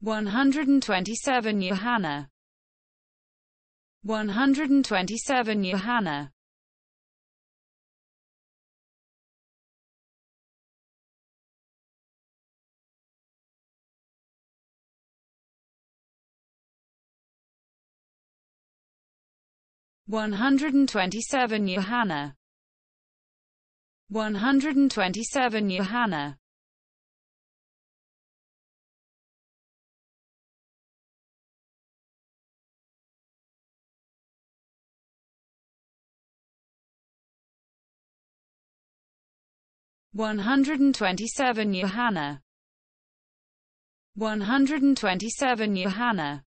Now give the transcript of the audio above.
127 Johanna 127 Johanna One hundred and twenty-seven Johanna. One hundred and twenty-seven Johanna. One hundred and twenty-seven Johanna. One hundred and twenty-seven Johanna.